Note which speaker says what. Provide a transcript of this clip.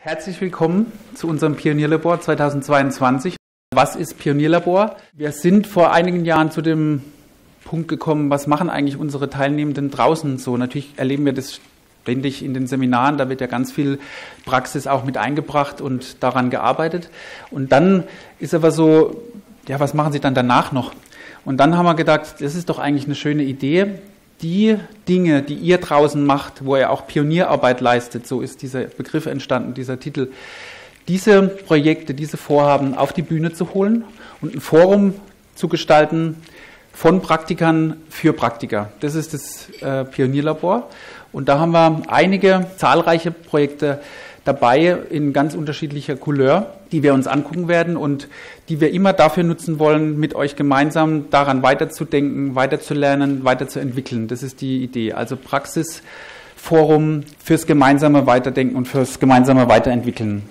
Speaker 1: Herzlich willkommen zu unserem Pionierlabor 2022. Was ist Pionierlabor? Wir sind vor einigen Jahren zu dem Punkt gekommen, was machen eigentlich unsere Teilnehmenden draußen so? Natürlich erleben wir das ständig in den Seminaren, da wird ja ganz viel Praxis auch mit eingebracht und daran gearbeitet. Und dann ist aber so, ja, was machen Sie dann danach noch? Und dann haben wir gedacht, das ist doch eigentlich eine schöne Idee. Die Dinge, die ihr draußen macht, wo ihr auch Pionierarbeit leistet, so ist dieser Begriff entstanden, dieser Titel, diese Projekte, diese Vorhaben auf die Bühne zu holen und ein Forum zu gestalten von Praktikern für Praktiker. Das ist das äh, Pionierlabor. Und da haben wir einige zahlreiche Projekte dabei in ganz unterschiedlicher Couleur, die wir uns angucken werden und die wir immer dafür nutzen wollen, mit euch gemeinsam daran weiterzudenken, weiterzulernen, weiterzuentwickeln. Das ist die Idee. Also Praxisforum fürs gemeinsame Weiterdenken und fürs gemeinsame Weiterentwickeln.